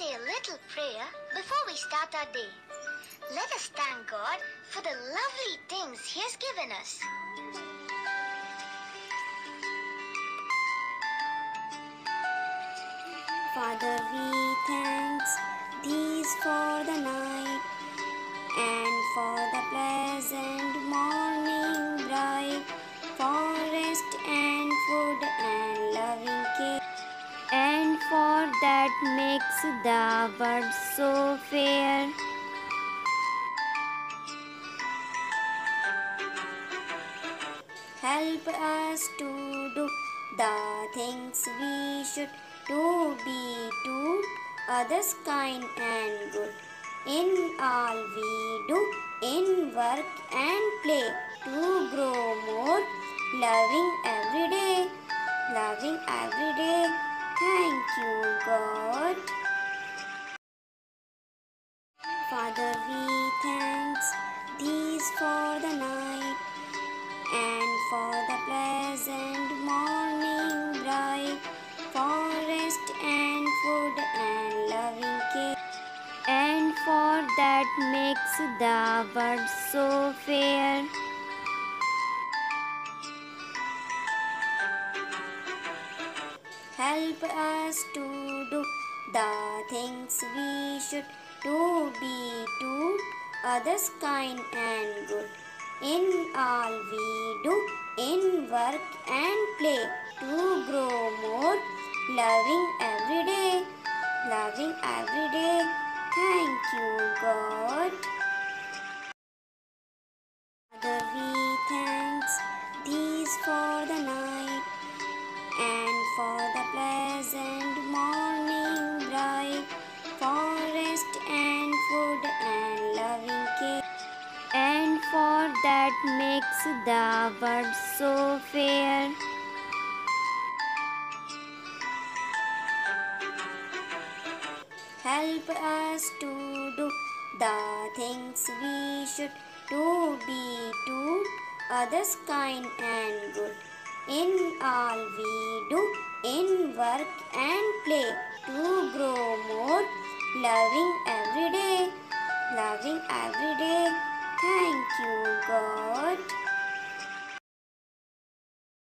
say a little prayer before we start our day. Let us thank God for the lovely things He has given us. Father, we thanks Thee for the night and for the pleasant morning makes the world so fair. Help us to do the things we should to be to others kind and good. In all we do, in work and play, to grow more, loving every day, loving every day. Thank you, God. And for the pleasant morning bright, for rest and food and loving care, and for that makes the world so fair. Help us to do the things we should to be to others kind and good. In all we do, in work and play, to grow more, loving every day, loving every day. Thank you, God. That makes the world so fair. Help us to do the things we should to be to others kind and good. In all we do, in work and play, to grow more, loving every day, loving every day. Thank.